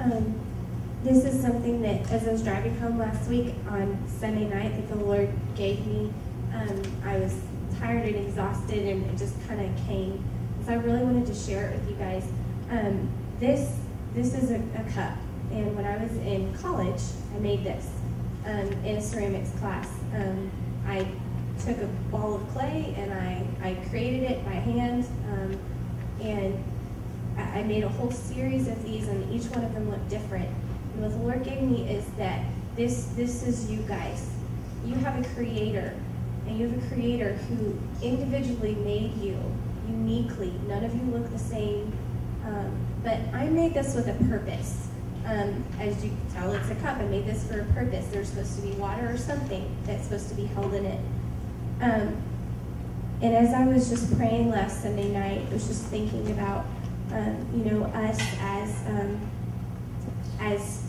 Um, this is something that, as I was driving home last week on Sunday night, that the Lord gave me. Um, I was tired and exhausted, and it just kind of came. So I really wanted to share it with you guys. Um, this this is a, a, cup, and when I was in college, I made this um, in a ceramics class. Um, I took a ball of clay and I, I created it by hand, um, and I, made a whole series of these, and each one of them looked different. And what the Lord gave me is that this this is you guys. You have a creator, and you have a creator who individually made you uniquely. None of you look the same, um, but I made this with a purpose. Um, as you can tell, it's a cup. I made this for a purpose. There's supposed to be water or something that's supposed to be held in it. Um, and as I was just praying last Sunday night, I was just thinking about, you know, us as um, as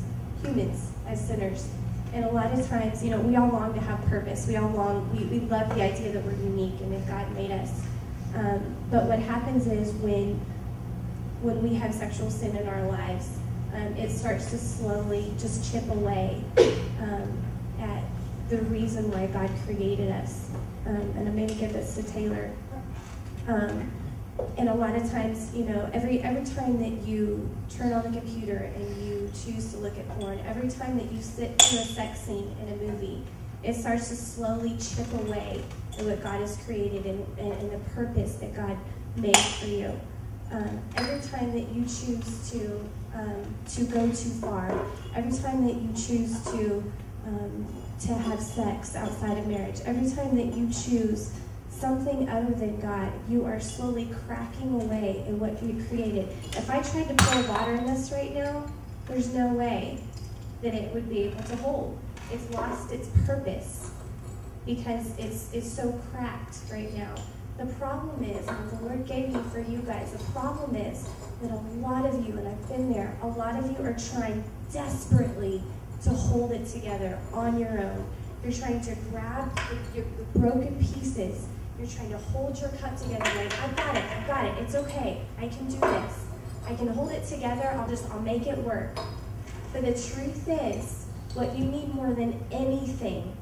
humans, as sinners. And a lot of times, you know, we all long to have purpose. We all long, we, we love the idea that we're unique and that God made us. Um, but what happens is when when we have sexual sin in our lives, um, it starts to slowly just chip away um, at the reason why God created us. Um, and I'm going to give this to Taylor. And a lot of times, you know, every every time that you turn on the computer and you choose to look at porn, every time that you sit through a sex scene in a movie, it starts to slowly chip away at what God has created and, and, and the purpose that God made for you. Um, every time that you choose to um, to go too far, every time that you choose to um, to have sex outside of marriage, every time that you choose something other than God, you are slowly cracking away in what you created. If I tried to pour water in this right now, there's no way that it would be able to hold. It's lost its purpose because it's it's so cracked right now. The problem is, what the Lord gave me for you guys, the problem is that a lot of you, and I've been there, a lot of you are trying desperately to hold it together on your own. You're trying to grab the, your, the broken pieces. You're trying to hold your cup together like, I've got it, I've got it, it's okay, I can do this. I can hold it together, I'll just, I'll make it work. But the truth is, what you need more than anything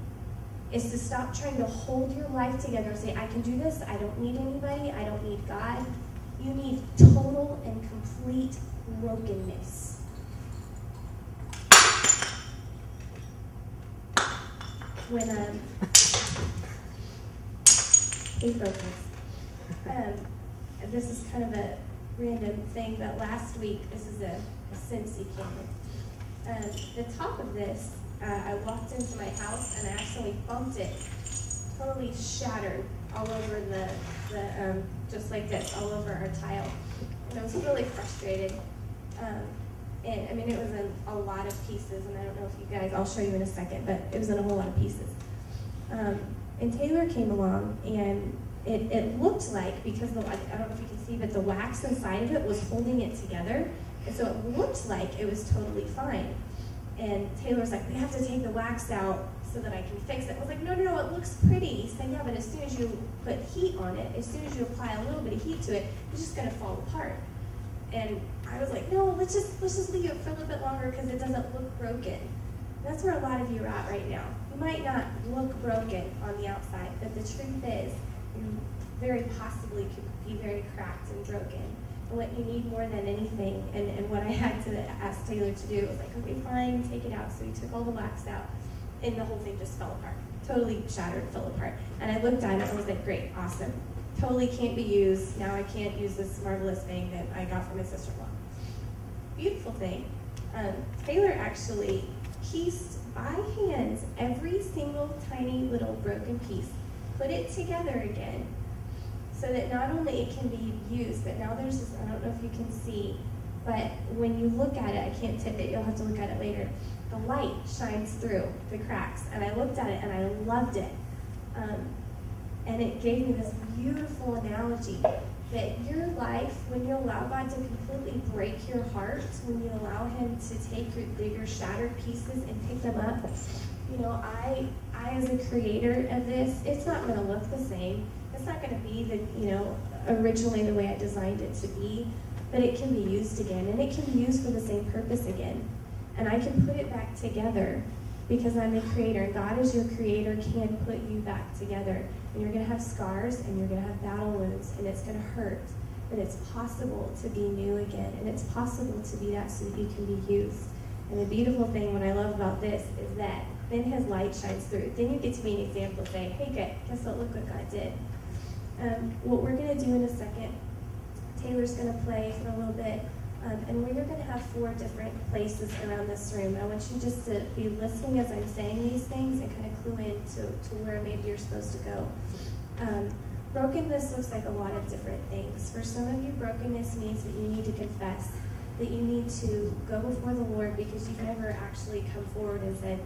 is to stop trying to hold your life together and say, I can do this, I don't need anybody, I don't need God. You need total and complete brokenness. When um, broke this. Um, this is kind of a random thing, but last week, this is a, a Scentsy candle. Um, the top of this uh, I walked into my house and I accidentally bumped it, totally shattered all over the, the um, just like this, all over our tile. And I was really frustrated. Um, and I mean, it was in a lot of pieces, and I don't know if you guys, I'll show you in a second, but it was in a whole lot of pieces. Um, and Taylor came along, and it, it looked like, because the, I don't know if you can see, but the wax inside of it was holding it together. And so it looked like it was totally fine. And Taylor was like, we have to take the wax out so that I can fix it. I was like, no, no, no, it looks pretty. He said, yeah, but as soon as you put heat on it, as soon as you apply a little bit of heat to it, it's just gonna fall apart. And I was like, no, let's just let's just leave it for a little bit longer because it doesn't look broken. That's where a lot of you are at right now. You might not look broken on the outside, but the truth is, you very possibly could be very cracked and broken And what you need more than anything. And, and what I had to ask Taylor to do was like, okay, fine, take it out. So he took all the wax out, and the whole thing just fell apart. Totally shattered, fell apart. And I looked at it and I was like, great, awesome. Totally can't be used. Now I can't use this marvelous thing that I got from my sister-in-law. Beautiful thing. Um, Taylor actually pieced by hand every single tiny little broken piece, put it together again, so that not only it can be used, but now there's this, I don't know if you can see, but when you look at it, I can't tip it, you'll have to look at it later, the light shines through the cracks. And I looked at it and I loved it. Um, and it gave me this beautiful analogy that your life, when you allow God to completely break your heart, when you allow Him to take your, your shattered pieces and pick them up, you know, I, I as a creator of this, it's not going to look the same it's not going to be the, you know, originally the way I designed it to be. but it can be used again, and it can be used for the same purpose again. And I can put it back together because I'm the creator. God, as your creator, can put you back together. And you're going to have scars and you're going to have battle wounds, and it's going to hurt. But it's possible to be new again, and it's possible to be that so that you can be used. And the beautiful thing, what I love about this, is that then his light shines through. Then you get to be an example, say, hey, guess what? Look what God did. Um, what we're going to do in a second, Taylor's going to play for a little bit, um, and we're going to have four different places around this room. I want you just to be listening as I'm saying these things and kind of clue in to, to where maybe you're supposed to go. Um, brokenness looks like a lot of different things. For some of you, brokenness means that you need to confess, that you need to go before the Lord because you've never actually come forward and said,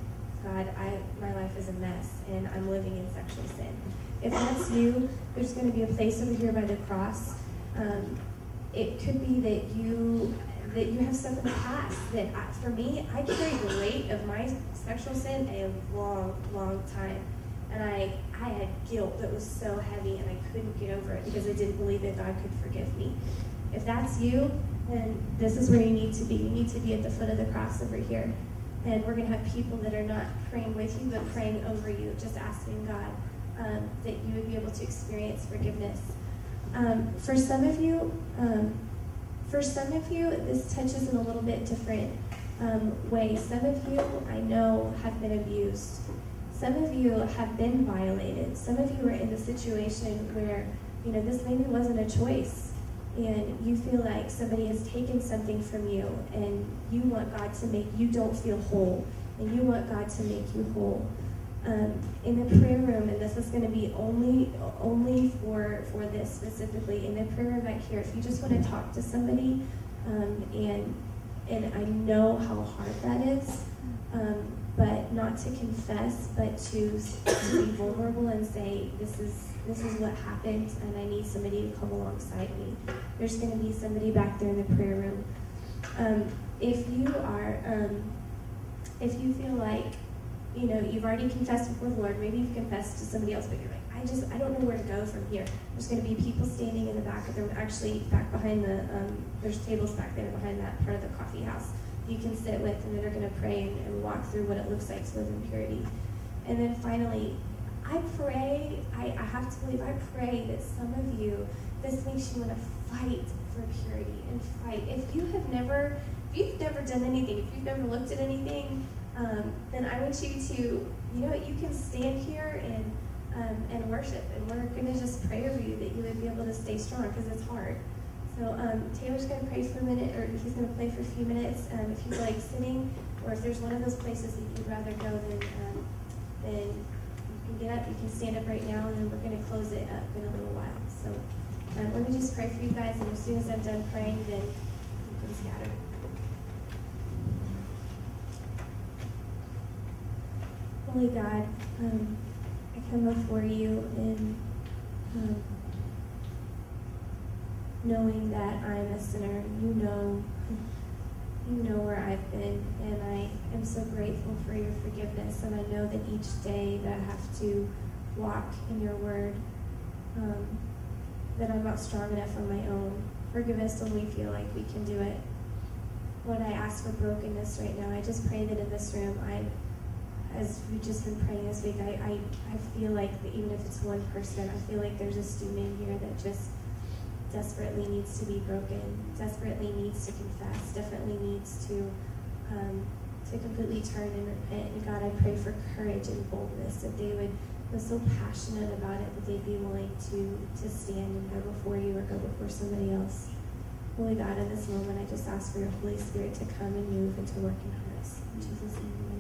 God, I, my life is a mess and I'm living in sexual sin. If that's you, there's going to be a place over here by the cross. Um, it could be that you that you have stuff in the past that I, for me, I carried the weight of my sexual sin a long, long time, and I I had guilt that was so heavy and I couldn't get over it because I didn't believe that God could forgive me. If that's you, then this is where you need to be. You need to be at the foot of the cross over here. And we're going to have people that are not praying with you, but praying over you, just asking God um, that you would be able to experience forgiveness. Um, for some of you, um, for some of you, this touches in a little bit different um, way. Some of you, I know, have been abused. Some of you have been violated. Some of you are in a situation where, you know, this maybe wasn't a choice and you feel like somebody has taken something from you and you want God to make you don't feel whole and you want God to make you whole. Um, in the prayer room, and this is going to be only only for for this specifically in the prayer room back here. If you just want to talk to somebody, um, and and I know how hard that is, um, but not to confess, but to to be vulnerable and say this is this is what happened, and I need somebody to come alongside me. There's going to be somebody back there in the prayer room. Um, if you are, um, if you feel like, you know, you've already confessed before the Lord, maybe you've confessed to somebody else, but you're like, I just, I don't know where to go from here. There's going to be people standing in the back of the, room, actually back behind the, um, there's tables back there behind that part of the coffee house you can sit with and that are going to pray and, and walk through what it looks like to live in purity. And then finally, I pray, I, I have to believe, I pray that some of you, this makes you want to fight for purity and fight. If you have never, if you've never done anything, if you've never looked at anything, um, then I want you to, you know, you can stand here and um, and worship, and we're going to just pray over you that you would be able to stay strong because it's hard. So um, Taylor's going to pray for a minute, or he's going to play for a few minutes. Um, if you like sitting, or if there's one of those places that you'd rather go, then um, then you can get up, you can stand up right now, and then we're going to close it up in a little while. So um, let me just pray for you guys, and as soon as I'm done praying, then you can scatter. Holy God, um, I come before you in um, knowing that I'm a sinner. You know you know where I've been, and I am so grateful for your forgiveness. And I know that each day that I have to walk in your word, um, that I'm not strong enough on my own. Forgive us when we feel like we can do it. Lord, I ask for brokenness right now. I just pray that in this room, I, as we've just been praying this week, I, I, I feel like even if it's one person, I feel like there's a student here that just desperately needs to be broken, desperately needs to confess, definitely needs to um, to completely turn and repent. And God, I pray for courage and boldness that they would be so passionate about it that they'd be willing to to stand and go before you or go before somebody else. Holy God, in this moment, I just ask for your Holy Spirit to come and move and to work in us. In Jesus' name.